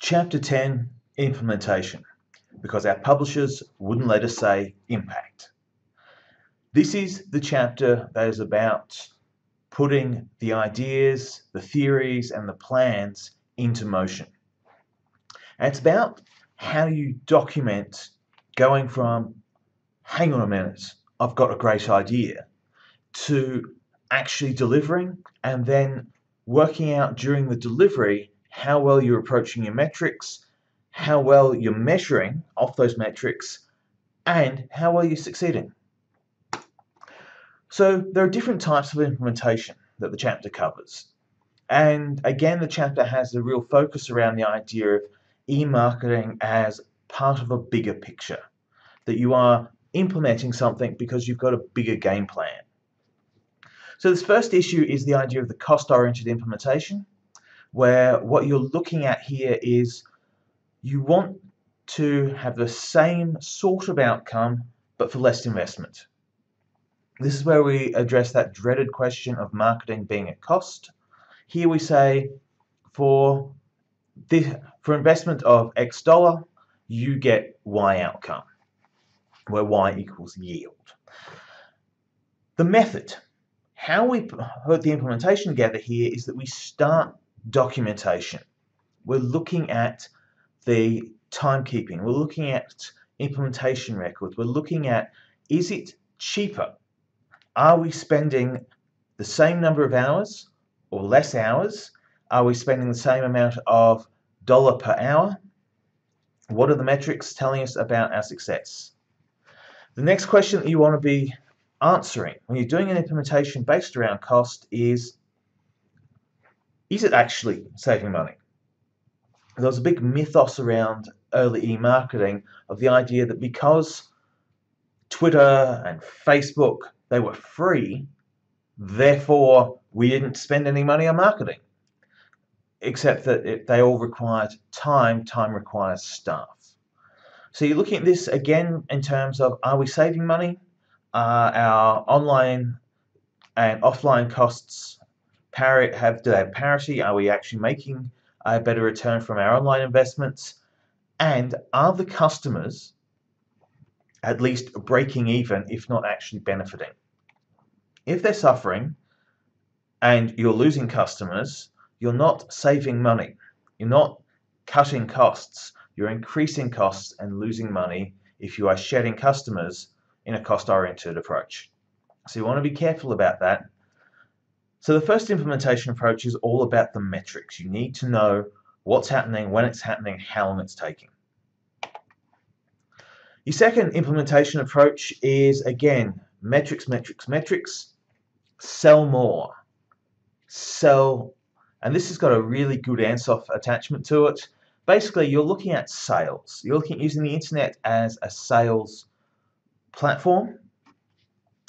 Chapter 10 Implementation because our publishers wouldn't let us say impact. This is the chapter that is about putting the ideas, the theories, and the plans into motion. And it's about how you document going from, hang on a minute, I've got a great idea, to actually delivering and then working out during the delivery how well you're approaching your metrics, how well you're measuring off those metrics, and how well you're succeeding. So there are different types of implementation that the chapter covers. And again, the chapter has a real focus around the idea of e-marketing as part of a bigger picture, that you are implementing something because you've got a bigger game plan. So this first issue is the idea of the cost-oriented implementation, where what you're looking at here is you want to have the same sort of outcome but for less investment. This is where we address that dreaded question of marketing being a cost. Here we say for the, for investment of X dollar, you get Y outcome, where Y equals yield. The method, how we put the implementation together here is that we start documentation. We're looking at the timekeeping. We're looking at implementation records. We're looking at is it cheaper? Are we spending the same number of hours or less hours? Are we spending the same amount of dollar per hour? What are the metrics telling us about our success? The next question that you want to be answering when you're doing an implementation based around cost is is it actually saving money? there was a big mythos around early e-marketing of the idea that because Twitter and Facebook they were free, therefore we didn't spend any money on marketing. Except that it, they all required time, time requires staff. So you're looking at this again in terms of are we saving money? Are our online and offline costs parity, have do they have parity? Are we actually making a better return from our online investments? And are the customers at least breaking even, if not actually benefiting? If they're suffering and you're losing customers, you're not saving money. You're not cutting costs. You're increasing costs and losing money if you are shedding customers in a cost-oriented approach. So you want to be careful about that so the first implementation approach is all about the metrics. You need to know what's happening, when it's happening, how long it's taking. Your second implementation approach is, again, metrics, metrics, metrics. Sell more. Sell, and this has got a really good Ansoff attachment to it. Basically, you're looking at sales. You're looking at using the internet as a sales platform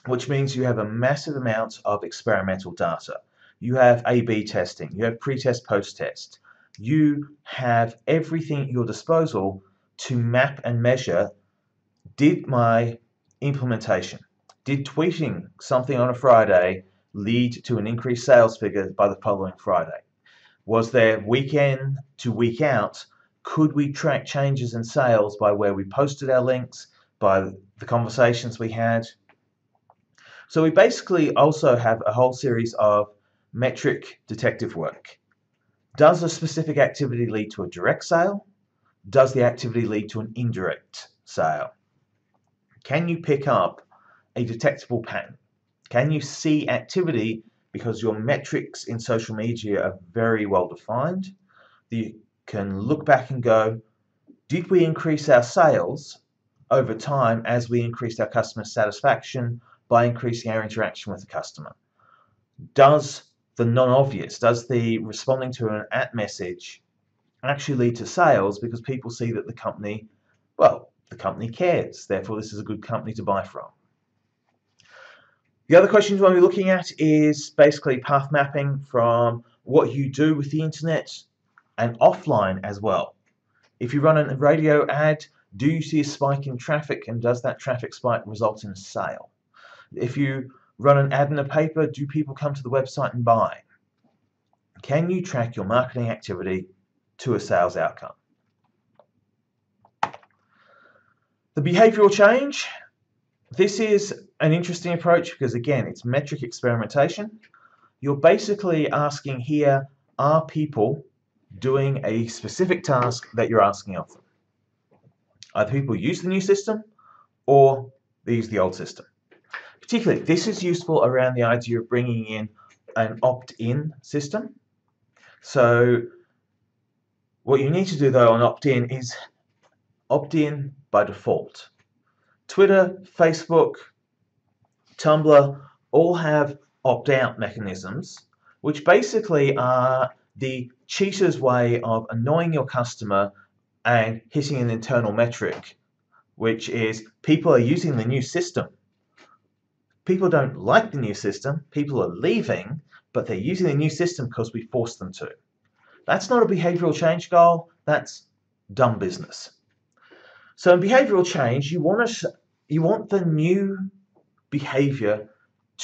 which means you have a massive amount of experimental data. You have A-B testing, you have pre-test, post-test. You have everything at your disposal to map and measure did my implementation, did tweeting something on a Friday lead to an increased sales figure by the following Friday? Was there weekend to week out, could we track changes in sales by where we posted our links, by the conversations we had, so we basically also have a whole series of metric detective work. Does a specific activity lead to a direct sale? Does the activity lead to an indirect sale? Can you pick up a detectable pattern? Can you see activity because your metrics in social media are very well defined? You can look back and go, did we increase our sales over time as we increased our customer satisfaction by increasing our interaction with the customer? Does the non-obvious, does the responding to an at message actually lead to sales because people see that the company, well, the company cares, therefore this is a good company to buy from. The other questions we'll be looking at is basically path mapping from what you do with the internet and offline as well. If you run a radio ad, do you see a spike in traffic and does that traffic spike result in a sale? If you run an ad in a paper, do people come to the website and buy? Can you track your marketing activity to a sales outcome? The behavioral change, this is an interesting approach because again, it's metric experimentation. You're basically asking here, are people doing a specific task that you're asking of them? Either people use the new system or they use the old system. Particularly, this is useful around the idea of bringing in an opt-in system. So what you need to do though on opt-in is opt-in by default. Twitter, Facebook, Tumblr all have opt-out mechanisms, which basically are the cheater's way of annoying your customer and hitting an internal metric, which is people are using the new system. People don't like the new system, people are leaving, but they're using the new system because we forced them to. That's not a behavioral change goal, that's dumb business. So in behavioral change, you want to you want the new behavior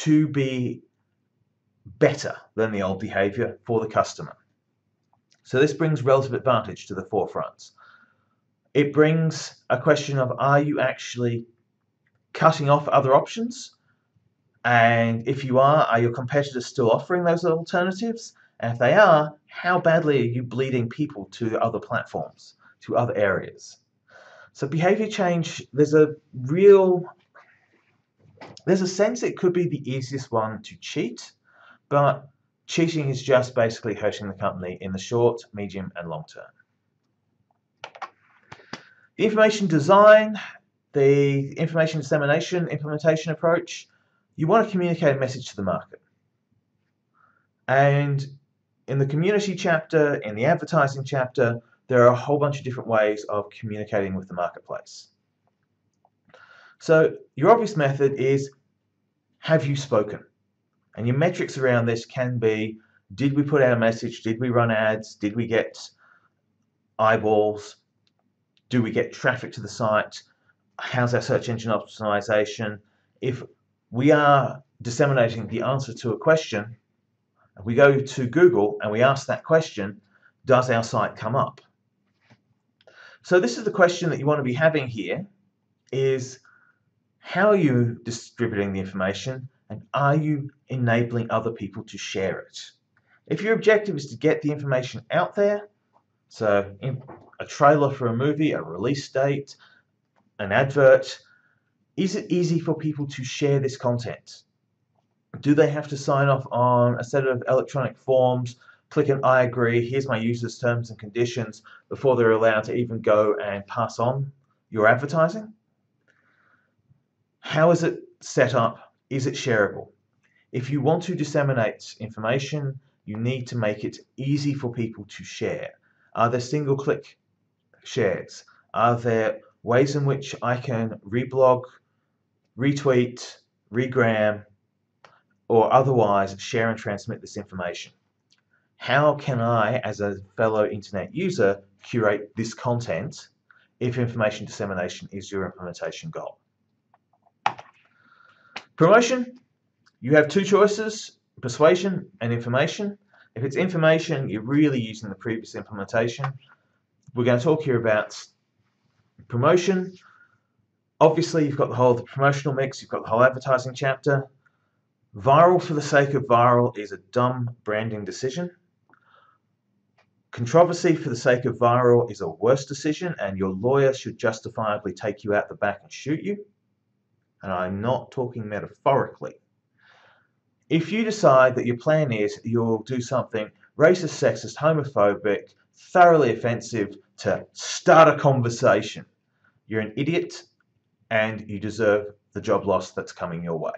to be better than the old behavior for the customer. So this brings relative advantage to the forefront. It brings a question of are you actually cutting off other options? And if you are, are your competitors still offering those alternatives? And if they are, how badly are you bleeding people to other platforms, to other areas? So behavior change, there's a real, there's a sense it could be the easiest one to cheat, but cheating is just basically hurting the company in the short, medium, and long term. The information design, the information dissemination implementation approach, you want to communicate a message to the market. And in the community chapter, in the advertising chapter, there are a whole bunch of different ways of communicating with the marketplace. So your obvious method is have you spoken? And your metrics around this can be did we put out a message? Did we run ads? Did we get eyeballs? Do we get traffic to the site? How's our search engine optimization? If we are disseminating the answer to a question, we go to Google and we ask that question, does our site come up? So this is the question that you want to be having here is how are you distributing the information and are you enabling other people to share it? If your objective is to get the information out there, so a trailer for a movie, a release date, an advert, is it easy for people to share this content? Do they have to sign off on a set of electronic forms click an I agree, here's my user's terms and conditions before they're allowed to even go and pass on your advertising? How is it set up? Is it shareable? If you want to disseminate information, you need to make it easy for people to share. Are there single click shares? Are there ways in which I can reblog, retweet, regram, or otherwise share and transmit this information? how can I, as a fellow internet user, curate this content if information dissemination is your implementation goal? Promotion, you have two choices, persuasion and information. If it's information, you're really using the previous implementation. We're going to talk here about promotion. Obviously, you've got the whole the promotional mix, you've got the whole advertising chapter. Viral for the sake of viral is a dumb branding decision. Controversy for the sake of viral is a worse decision, and your lawyer should justifiably take you out the back and shoot you. And I'm not talking metaphorically. If you decide that your plan is you'll do something racist, sexist, homophobic, thoroughly offensive to start a conversation, you're an idiot and you deserve the job loss that's coming your way.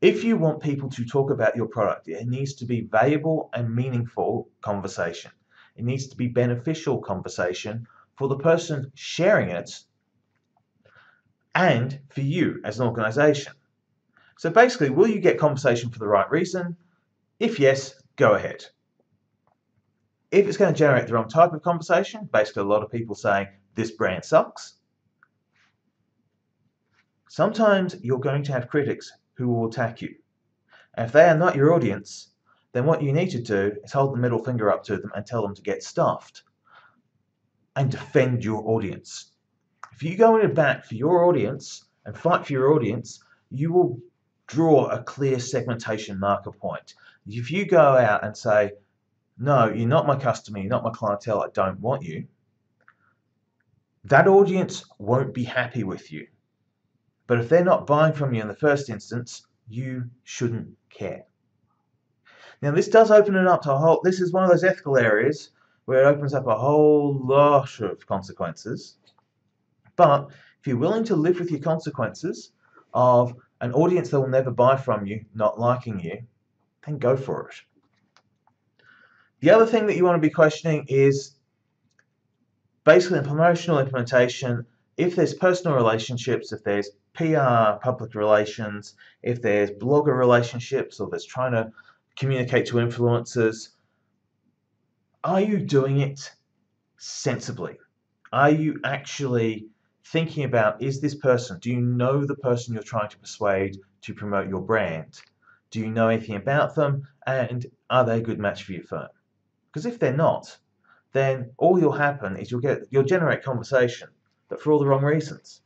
If you want people to talk about your product, it needs to be valuable and meaningful conversation. It needs to be beneficial conversation for the person sharing it and for you as an organization. So basically, will you get conversation for the right reason? If yes, go ahead. If it's going to generate the wrong type of conversation, basically a lot of people saying this brand sucks, sometimes you're going to have critics who will attack you. And if they are not your audience, then what you need to do is hold the middle finger up to them and tell them to get stuffed and defend your audience. If you go into bat for your audience and fight for your audience, you will draw a clear segmentation marker point. If you go out and say, no, you're not my customer, you're not my clientele, I don't want you, that audience won't be happy with you. But if they're not buying from you in the first instance, you shouldn't care. Now this does open it up to a whole, this is one of those ethical areas where it opens up a whole lot of consequences. But if you're willing to live with your consequences of an audience that will never buy from you not liking you, then go for it. The other thing that you want to be questioning is basically in promotional implementation, if there's personal relationships, if there's PR, public relations, if there's blogger relationships or there's trying to communicate to influencers, are you doing it sensibly? Are you actually thinking about is this person, do you know the person you're trying to persuade to promote your brand? Do you know anything about them? And are they a good match for your firm? Because if they're not, then all you'll happen is you'll get you'll generate conversation, but for all the wrong reasons.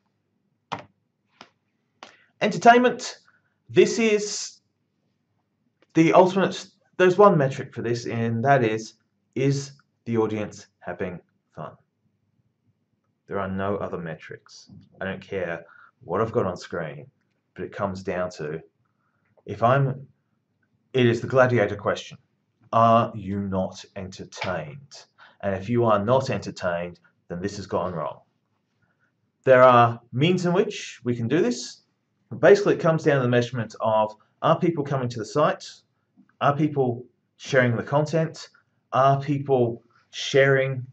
Entertainment. This is the ultimate. There's one metric for this, and that is is the audience having fun? There are no other metrics. I don't care what I've got on screen, but it comes down to if I'm, it is the gladiator question. Are you not entertained? And if you are not entertained, then this has gone wrong. There are means in which we can do this. Basically, it comes down to the measurement of are people coming to the site? Are people sharing the content? Are people sharing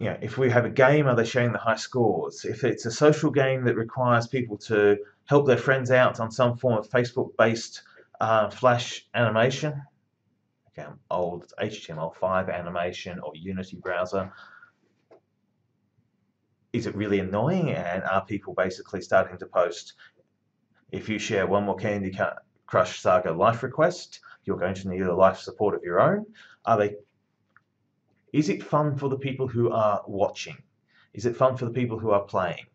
you know, if we have a game, are they sharing the high scores? If it's a social game that requires people to help their friends out on some form of Facebook-based uh, Flash animation, okay, old HTML5 animation or Unity browser, is it really annoying? And are people basically starting to post, if you share one more Candy Crush Saga life request, you're going to need a life support of your own? Are they is it fun for the people who are watching? Is it fun for the people who are playing?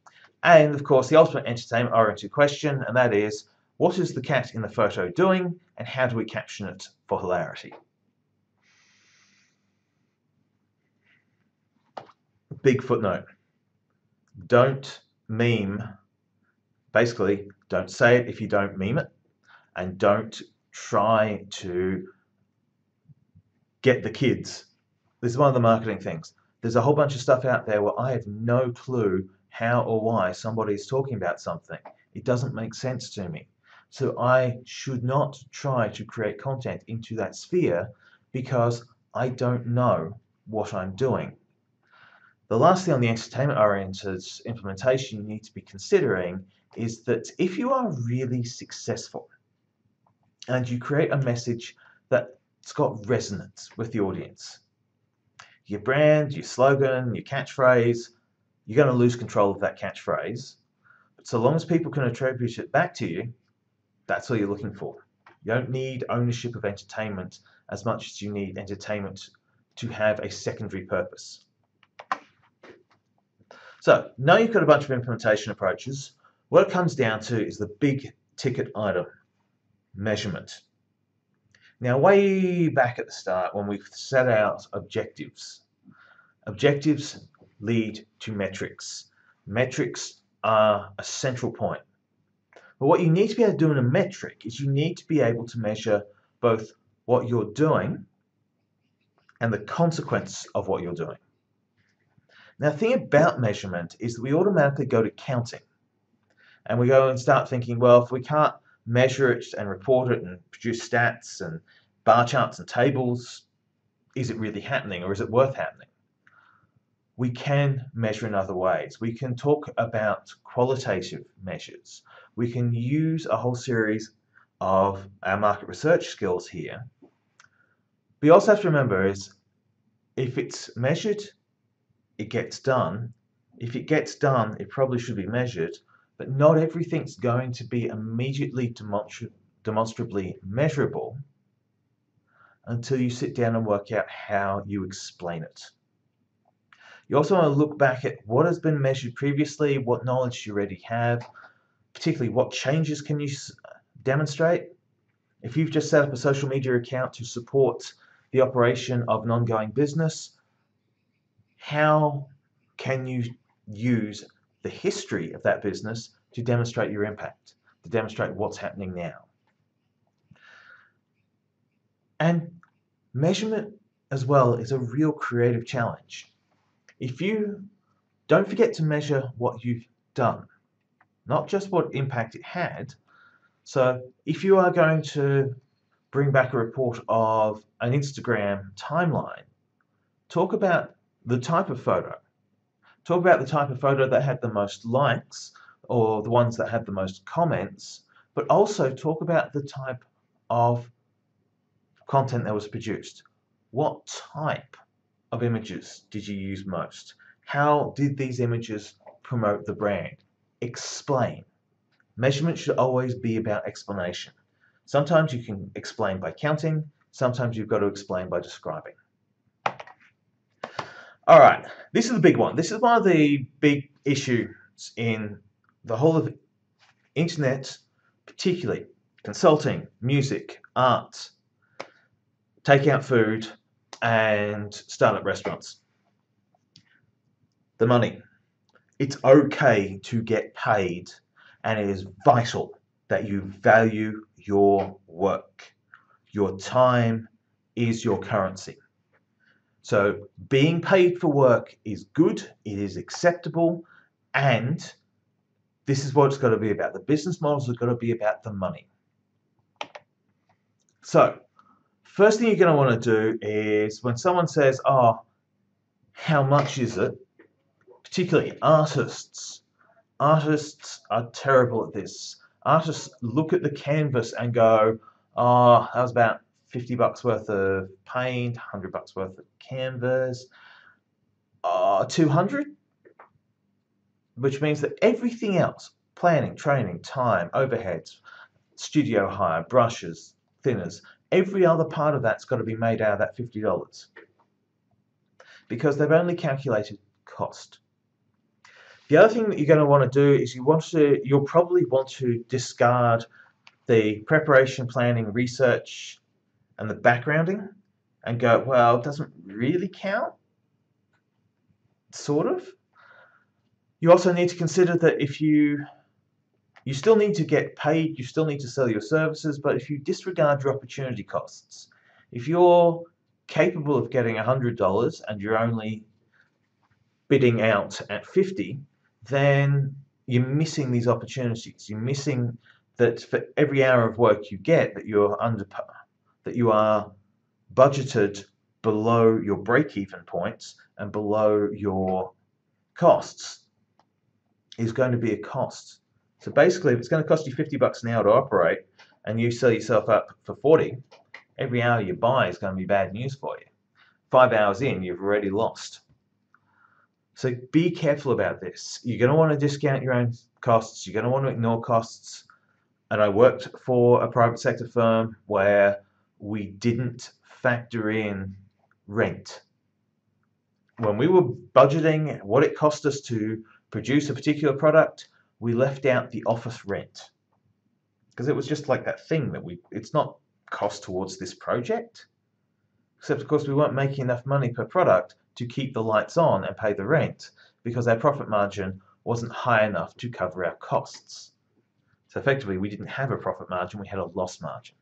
And of course, the ultimate entertainment oriented question, and that is what is the cat in the photo doing, and how do we caption it for hilarity? Big footnote. Don't meme, basically, don't say it if you don't meme it, and don't try to get the kids this is one of the marketing things. There's a whole bunch of stuff out there where I have no clue how or why somebody is talking about something. It doesn't make sense to me. So I should not try to create content into that sphere because I don't know what I'm doing. The last thing on the entertainment-oriented implementation you need to be considering is that if you are really successful and you create a message that's got resonance with the audience, your brand, your slogan, your catchphrase, you're going to lose control of that catchphrase. But so long as people can attribute it back to you, that's all you're looking for. You don't need ownership of entertainment as much as you need entertainment to have a secondary purpose. So now you've got a bunch of implementation approaches. What it comes down to is the big ticket item, measurement. Now, way back at the start, when we set out objectives, objectives lead to metrics. Metrics are a central point. But what you need to be able to do in a metric is you need to be able to measure both what you're doing and the consequence of what you're doing. Now, the thing about measurement is that we automatically go to counting. And we go and start thinking, well, if we can't measure it and report it and produce stats and bar charts and tables. Is it really happening or is it worth happening? We can measure in other ways. We can talk about qualitative measures. We can use a whole series of our market research skills here. But also have to remember is if it's measured, it gets done. If it gets done, it probably should be measured but not everything's going to be immediately demonstra demonstrably measurable until you sit down and work out how you explain it. You also want to look back at what has been measured previously, what knowledge you already have, particularly what changes can you demonstrate. If you've just set up a social media account to support the operation of an ongoing business, how can you use the history of that business to demonstrate your impact, to demonstrate what's happening now? And measurement as well is a real creative challenge. If you don't forget to measure what you've done, not just what impact it had. So if you are going to bring back a report of an Instagram timeline, talk about the type of photo. Talk about the type of photo that had the most likes or the ones that had the most comments, but also talk about the type of content that was produced. What type of images did you use most? How did these images promote the brand? Explain. Measurement should always be about explanation. Sometimes you can explain by counting, sometimes you've got to explain by describing. All right, this is the big one. This is one of the big issues in the whole of internet, particularly consulting, music, art, takeout food, and startup restaurants. The money. It's okay to get paid, and it is vital that you value your work. Your time is your currency. So being paid for work is good, it is acceptable, and this is what it's got to be about. The business models have got to be about the money. So first thing you're going to want to do is when someone says, oh, how much is it? Particularly artists. Artists are terrible at this. Artists look at the canvas and go, oh, that was about 50 bucks worth of paint, 100 bucks worth of canvas, uh, 200, which means that everything else, planning, training, time, overheads, studio hire, brushes, thinners, every other part of that's got to be made out of that $50 because they've only calculated cost. The other thing that you're going to want to do is you want to, you'll probably want to discard the preparation, planning, research, and the backgrounding and go, well, it doesn't really count. Sort of. You also need to consider that if you you still need to get paid, you still need to sell your services, but if you disregard your opportunity costs, if you're capable of getting $100 and you're only bidding out at 50, then you're missing these opportunities. You're missing that for every hour of work you get that you're under that you are budgeted below your break-even points and below your costs is going to be a cost. So basically, if it's going to cost you 50 bucks an hour to operate and you sell yourself up for 40, every hour you buy is going to be bad news for you. Five hours in, you've already lost. So be careful about this. You're going to want to discount your own costs. You're going to want to ignore costs. And I worked for a private sector firm where we didn't factor in rent. When we were budgeting what it cost us to produce a particular product, we left out the office rent. Because it was just like that thing that we, it's not cost towards this project. Except, of course, we weren't making enough money per product to keep the lights on and pay the rent because our profit margin wasn't high enough to cover our costs. So effectively, we didn't have a profit margin, we had a loss margin.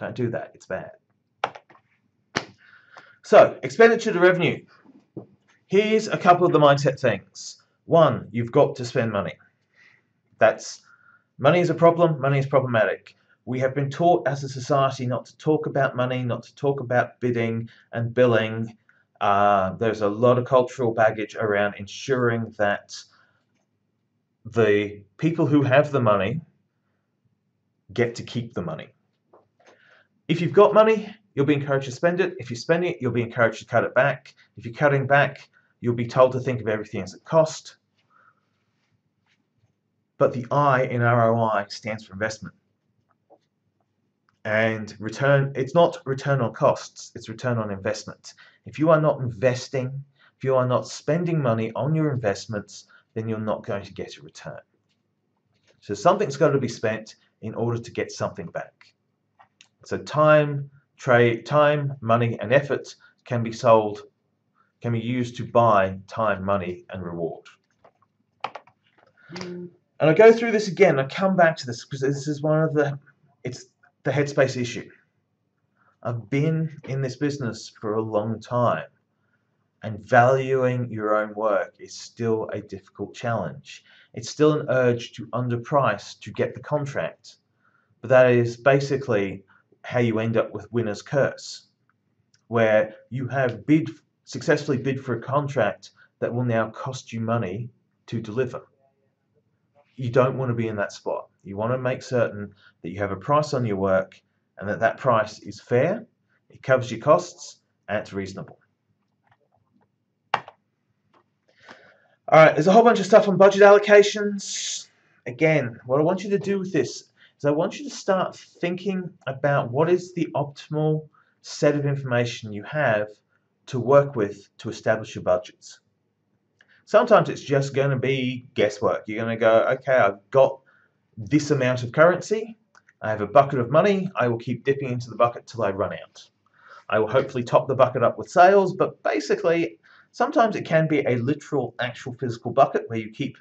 Don't do that. It's bad. So, expenditure to revenue. Here's a couple of the mindset things. One, you've got to spend money. That's money is a problem, money is problematic. We have been taught as a society not to talk about money, not to talk about bidding and billing. Uh, there's a lot of cultural baggage around ensuring that the people who have the money get to keep the money. If you've got money, you'll be encouraged to spend it. If you spend it, you'll be encouraged to cut it back. If you're cutting back, you'll be told to think of everything as a cost. But the I in ROI stands for investment. And return, it's not return on costs, it's return on investment. If you are not investing, If you are not spending money on your investments, then you're not going to get a return. So something's got to be spent in order to get something back. So time, trade, time, money, and effort can be sold, can be used to buy time, money, and reward. And I go through this again. I come back to this because this is one of the it's the headspace issue. I've been in this business for a long time, and valuing your own work is still a difficult challenge. It's still an urge to underprice to get the contract, but that is basically how you end up with winner's curse, where you have bid successfully bid for a contract that will now cost you money to deliver. You don't want to be in that spot. You want to make certain that you have a price on your work and that that price is fair, it covers your costs, and it's reasonable. All right, there's a whole bunch of stuff on budget allocations. Again, what I want you to do with this is I want you to start thinking about what is the optimal set of information you have to work with to establish your budgets. Sometimes it's just going to be guesswork. You're going to go, okay, I've got this amount of currency. I have a bucket of money. I will keep dipping into the bucket till I run out. I will hopefully top the bucket up with sales, but basically, sometimes it can be a literal, actual physical bucket where you keep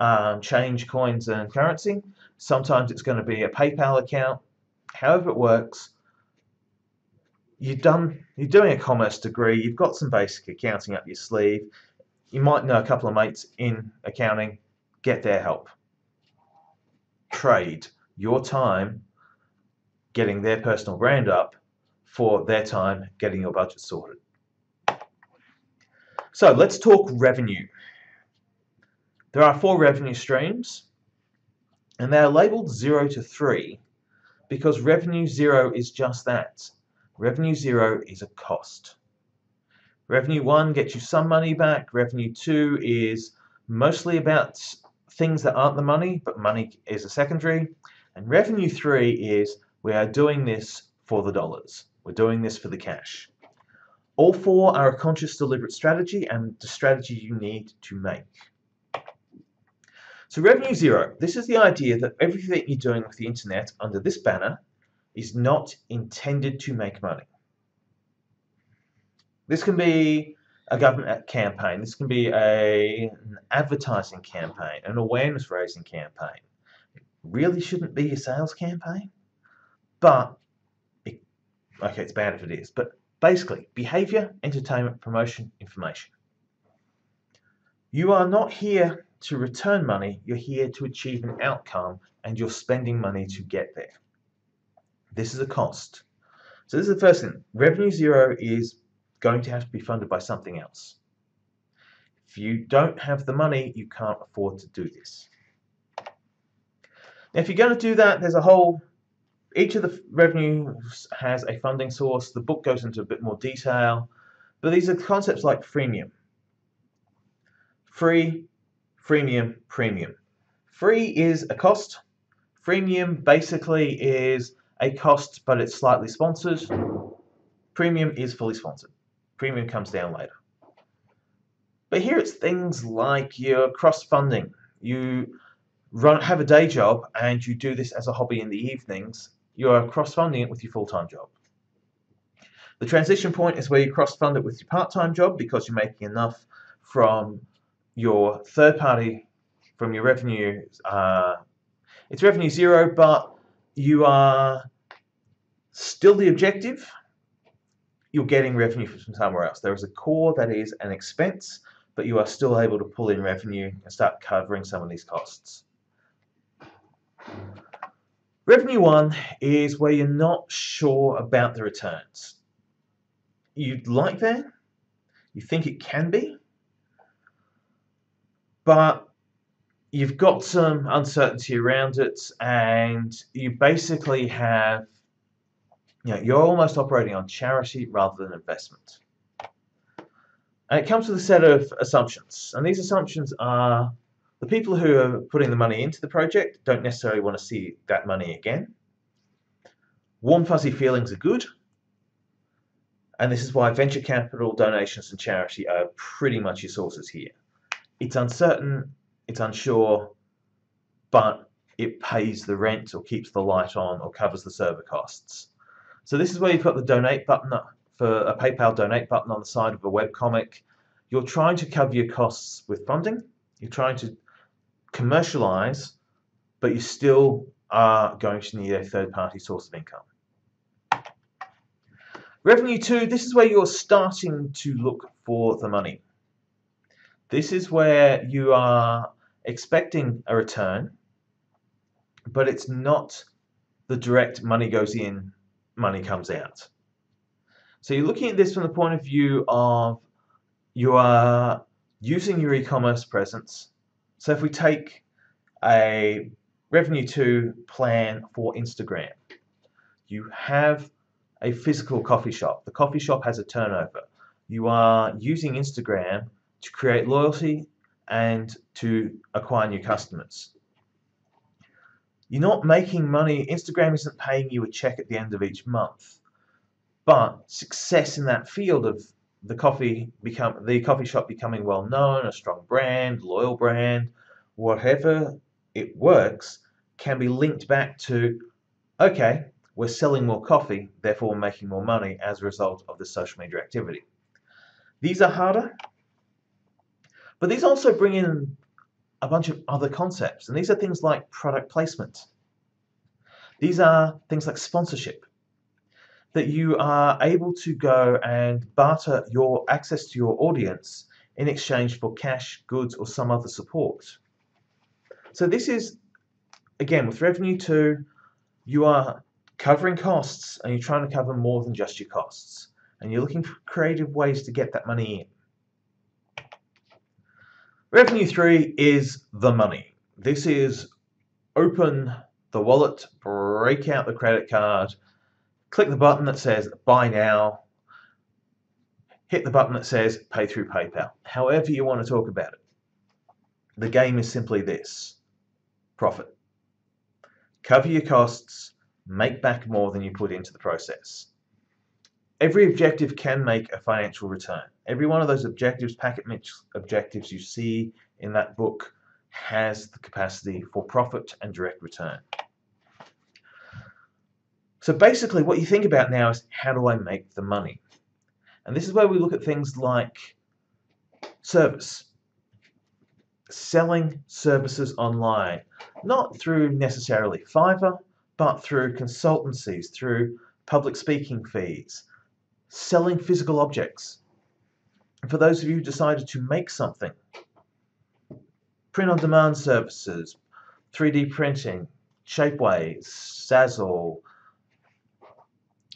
um, change, coins, and currency. Sometimes it's going to be a PayPal account. However it works, you've done, you're doing a commerce degree, you've got some basic accounting up your sleeve. You might know a couple of mates in accounting. Get their help. Trade your time getting their personal brand up for their time getting your budget sorted. So let's talk revenue. There are four revenue streams and they are labeled 0 to 3 because revenue 0 is just that. Revenue 0 is a cost. Revenue 1 gets you some money back. Revenue 2 is mostly about things that aren't the money, but money is a secondary. And revenue three is we are doing this for the dollars. We're doing this for the cash. All four are a conscious, deliberate strategy and the strategy you need to make. So revenue zero, this is the idea that everything you're doing with the internet under this banner is not intended to make money. This can be a government campaign, this can be a, an advertising campaign, an awareness raising campaign It really shouldn't be a sales campaign, but it, okay, it's bad if it is. But basically, behavior, entertainment, promotion, information. You are not here to return money, you're here to achieve an outcome, and you're spending money to get there. This is a cost. So this is the first thing. Revenue zero is going to have to be funded by something else. If you don't have the money, you can't afford to do this. If you're going to do that, there's a whole, each of the revenues has a funding source. The book goes into a bit more detail, but these are concepts like freemium. Free, freemium, premium. Free is a cost. Freemium basically is a cost, but it's slightly sponsored. Premium is fully sponsored. Premium comes down later. But here it's things like your cross-funding. You run have a day job and you do this as a hobby in the evenings, you are cross-funding it with your full-time job. The transition point is where you cross-fund it with your part-time job because you're making enough from your third party, from your revenue. Uh, it's revenue zero, but you are still the objective. You're getting revenue from somewhere else. There is a core that is an expense, but you are still able to pull in revenue and start covering some of these costs. Revenue one is where you're not sure about the returns. You'd like that, you think it can be, but you've got some uncertainty around it and you basically have, you know, you're almost operating on charity rather than investment. And it comes with a set of assumptions. And these assumptions are the people who are putting the money into the project don't necessarily want to see that money again. Warm fuzzy feelings are good. And this is why venture capital, donations, and charity are pretty much your sources here. It's uncertain, it's unsure, but it pays the rent or keeps the light on or covers the server costs. So this is where you've got the donate button for a PayPal donate button on the side of a webcomic. You're trying to cover your costs with funding. You're trying to commercialize, but you still are going to need a third-party source of income. Revenue two, this is where you're starting to look for the money. This is where you are expecting a return, but it's not the direct money goes in, money comes out. So you're looking at this from the point of view of you are using your e-commerce presence. So if we take a revenue two plan for Instagram, you have a physical coffee shop. The coffee shop has a turnover. You are using Instagram to create loyalty and to acquire new customers. You're not making money. Instagram isn't paying you a check at the end of each month. But success in that field of the coffee become the coffee shop becoming well known, a strong brand, loyal brand, whatever it works, can be linked back to okay, we're selling more coffee, therefore we're making more money as a result of the social media activity. These are harder, but these also bring in a bunch of other concepts, and these are things like product placement. These are things like sponsorship, that you are able to go and barter your access to your audience in exchange for cash, goods, or some other support. So this is, again, with Revenue 2, you are covering costs and you're trying to cover more than just your costs. And you're looking for creative ways to get that money in. Revenue three is the money. This is open the wallet, break out the credit card, click the button that says buy now, hit the button that says pay through PayPal. However you want to talk about it. The game is simply this profit. Cover your costs, make back more than you put into the process. Every objective can make a financial return. Every one of those objectives, packet mix objectives you see in that book has the capacity for profit and direct return. So basically what you think about now is how do I make the money? And this is where we look at things like service. Selling services online, not through necessarily Fiverr, but through consultancies, through public speaking fees, selling physical objects. And for those of you who decided to make something, print-on-demand services, 3D printing, Shapeways, Zazzle,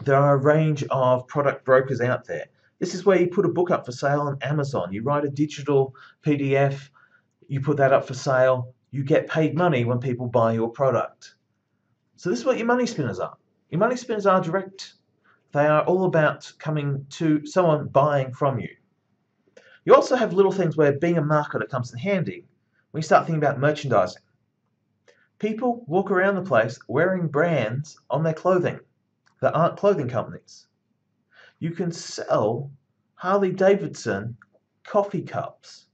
there are a range of product brokers out there. This is where you put a book up for sale on Amazon. You write a digital PDF, you put that up for sale, you get paid money when people buy your product. So this is what your money spinners are. Your money spinners are direct. They are all about coming to someone buying from you. You also have little things where being a marketer comes in handy when you start thinking about merchandising. People walk around the place wearing brands on their clothing that aren't clothing companies. You can sell Harley Davidson coffee cups.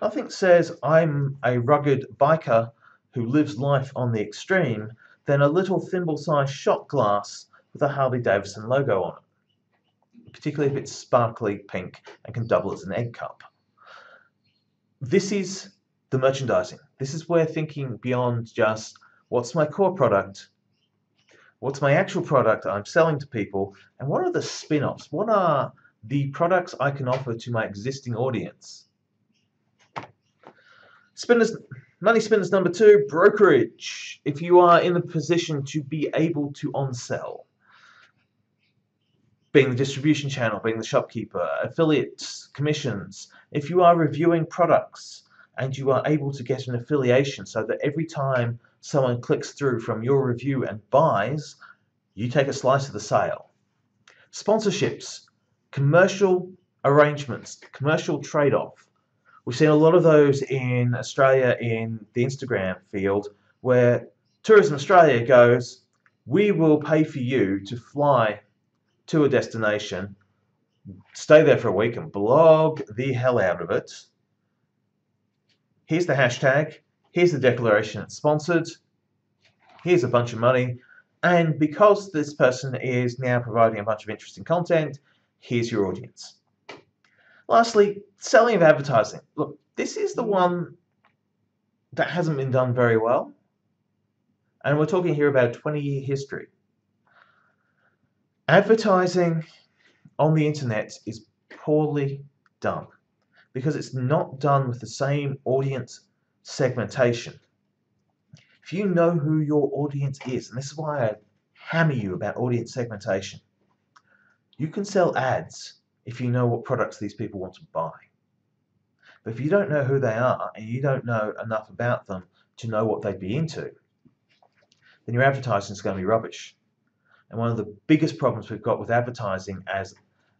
Nothing says I'm a rugged biker who lives life on the extreme than a little thimble-sized shot glass with a Harley Davidson logo on it, particularly if it's sparkly pink and can double as an egg cup. This is the merchandising. This is where thinking beyond just what's my core product, what's my actual product I'm selling to people, and what are the spin-offs? What are the products I can offer to my existing audience? Spinners Money spinners number two, brokerage. If you are in the position to be able to on-sell, being hmm. the distribution channel, being the shopkeeper, affiliates, commissions, if you are reviewing products and you are able to get an affiliation so that every time someone clicks through from your review and buys, you take a slice of the sale. Sponsorships, commercial arrangements, commercial trade-off. We've seen a lot of those in Australia in the Instagram field where Tourism Australia goes, we will pay for you to fly to a destination, stay there for a week and blog the hell out of it. Here's the hashtag. Here's the declaration it's sponsored. Here's a bunch of money. And because this person is now providing a bunch of interesting content, here's your audience. Lastly, selling of advertising. Look, this is the one that hasn't been done very well. And we're talking here about a 20 year history. Advertising on the internet is poorly done because it's not done with the same audience segmentation. If you know who your audience is, and this is why I hammer you about audience segmentation, you can sell ads if you know what products these people want to buy. But if you don't know who they are and you don't know enough about them to know what they'd be into, then your advertising is going to be rubbish. And one of the biggest problems we've got with advertising as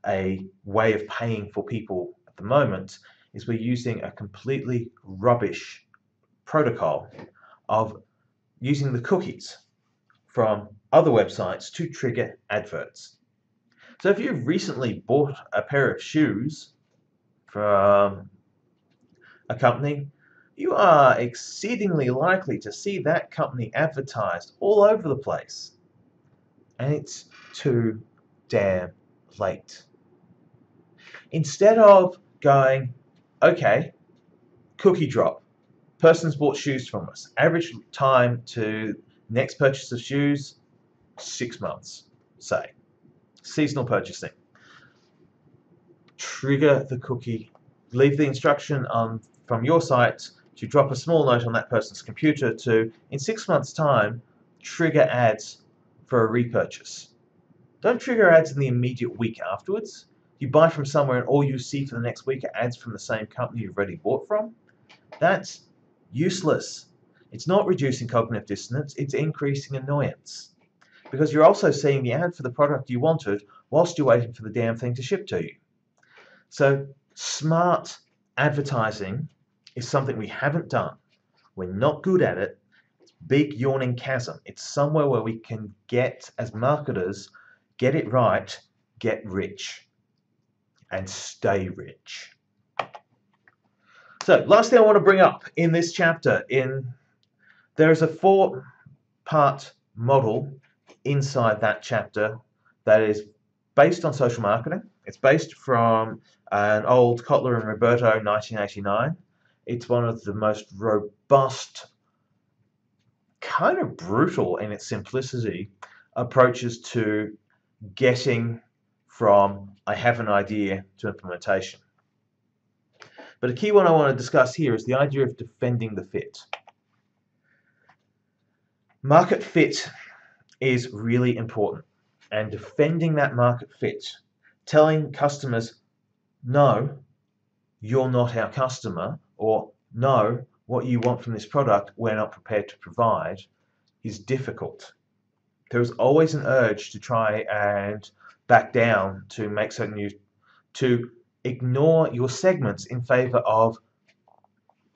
a way of paying for people at the moment is we're using a completely rubbish protocol of using the cookies from other websites to trigger adverts. So if you've recently bought a pair of shoes from a company, you are exceedingly likely to see that company advertised all over the place. And it's too damn late. Instead of going, okay, cookie drop, person's bought shoes from us, average time to next purchase of shoes, six months, say. Seasonal purchasing. Trigger the cookie, leave the instruction on from your site to drop a small note on that person's computer to, in six months' time, trigger ads for a repurchase. Don't trigger ads in the immediate week afterwards. You buy from somewhere and all you see for the next week are ads from the same company you've already bought from. That's useless. It's not reducing cognitive dissonance, it's increasing annoyance. Because you're also seeing the ad for the product you wanted whilst you're waiting for the damn thing to ship to you. So, smart advertising is something we haven't done. We're not good at it. Big yawning chasm. It's somewhere where we can get, as marketers, get it right, get rich, and stay rich. So, last thing I want to bring up in this chapter, in there is a four-part model inside that chapter that is based on social marketing. It's based from an old Kotler and Roberto 1989 it's one of the most robust, kind of brutal in its simplicity, approaches to getting from I have an idea to implementation. But a key one I want to discuss here is the idea of defending the fit. Market fit is really important and defending that market fit, telling customers, no, you're not our customer, or no, what you want from this product we're not prepared to provide is difficult. There's always an urge to try and back down to make certain you to ignore your segments in favor of,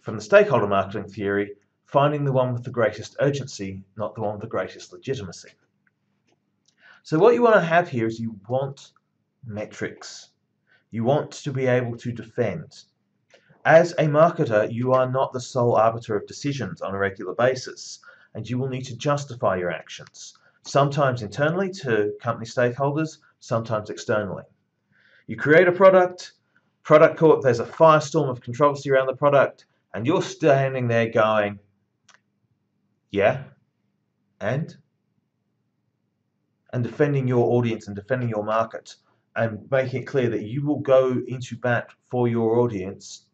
from the stakeholder marketing theory, finding the one with the greatest urgency, not the one with the greatest legitimacy. So what you want to have here is you want metrics. You want to be able to defend. As a marketer, you are not the sole arbiter of decisions on a regular basis, and you will need to justify your actions, sometimes internally to company stakeholders, sometimes externally. You create a product, product court, there's a firestorm of controversy around the product, and you're standing there going, yeah, and? And defending your audience and defending your market and making it clear that you will go into bat for your audience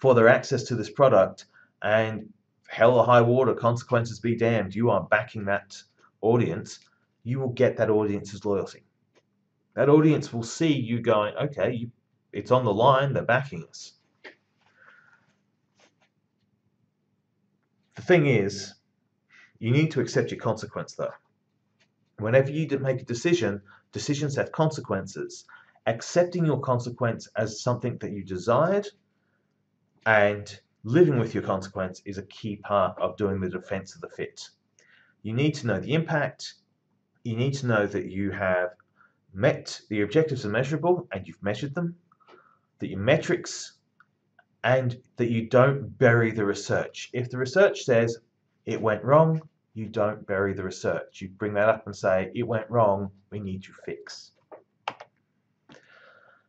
for their access to this product and hell or high water, consequences be damned, you are backing that audience, you will get that audience's loyalty. That audience will see you going, okay, you, it's on the line, they're backing us. The thing is, you need to accept your consequence though. Whenever you make a decision, decisions have consequences. Accepting your consequence as something that you desired and living with your consequence is a key part of doing the defense of the fit. You need to know the impact. You need to know that you have met the objectives are measurable and you've measured them, that your metrics and that you don't bury the research. If the research says it went wrong, you don't bury the research. You bring that up and say, it went wrong, we need to fix.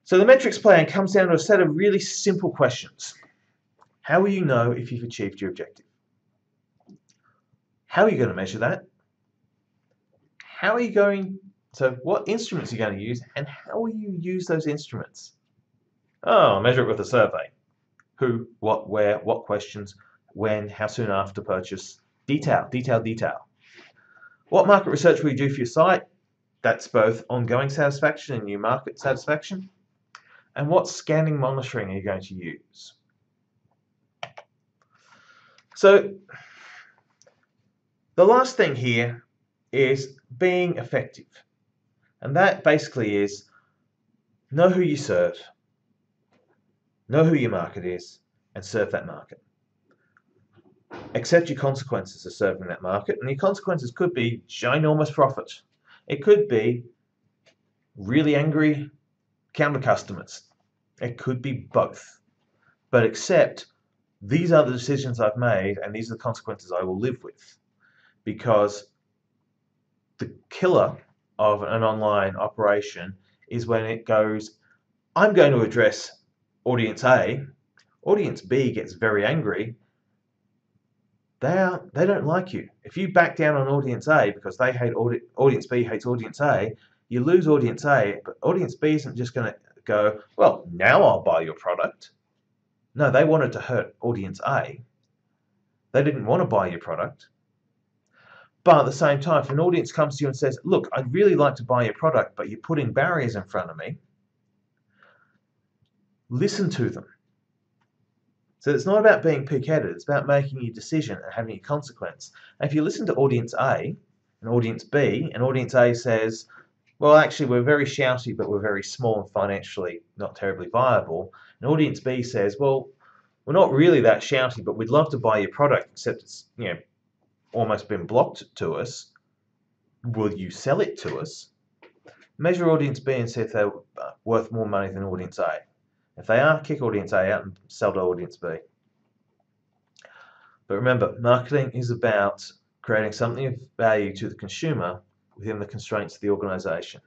So the metrics plan comes down to a set of really simple questions. How will you know if you've achieved your objective? How are you going to measure that? How are you going, so what instruments are you going to use and how will you use those instruments? Oh, measure it with a survey. Who, what, where, what questions, when, how soon after purchase, Detail, detail, detail. What market research will you do for your site? That's both ongoing satisfaction and new market satisfaction. And what scanning monitoring are you going to use? So the last thing here is being effective. And that basically is know who you serve, know who your market is, and serve that market accept your consequences of serving that market. And your consequences could be ginormous profit. It could be really angry counter customers. It could be both. But accept these are the decisions I've made and these are the consequences I will live with. Because the killer of an online operation is when it goes, I'm going to address audience A, audience B gets very angry, they are they don't like you. If you back down on audience A because they hate audi audience B hates audience A, you lose audience A, but audience B isn't just going to go, well, now I'll buy your product. No, they wanted to hurt audience A. They didn't want to buy your product. But at the same time, if an audience comes to you and says, look, I'd really like to buy your product, but you're putting barriers in front of me, listen to them. So it's not about being pig-headed, it's about making your decision and having a consequence. And if you listen to audience A and audience B, and audience A says, well, actually, we're very shouty, but we're very small and financially not terribly viable. And audience B says, well, we're not really that shouty, but we'd love to buy your product, except it's, you know, almost been blocked to us. Will you sell it to us? Measure audience B and see if they're uh, worth more money than audience A. If they are, kick audience A out and sell to audience B. But remember, marketing is about creating something of value to the consumer within the constraints of the organization.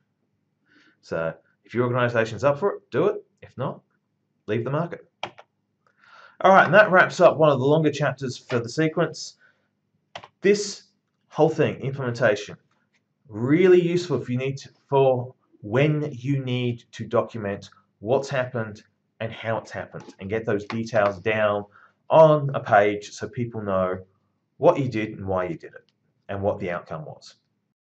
So if your organization is up for it, do it. If not, leave the market. All right, and that wraps up one of the longer chapters for the sequence. This whole thing, implementation, really useful if you need to, for when you need to document what's happened and how it's happened and get those details down on a page so people know what you did and why you did it and what the outcome was.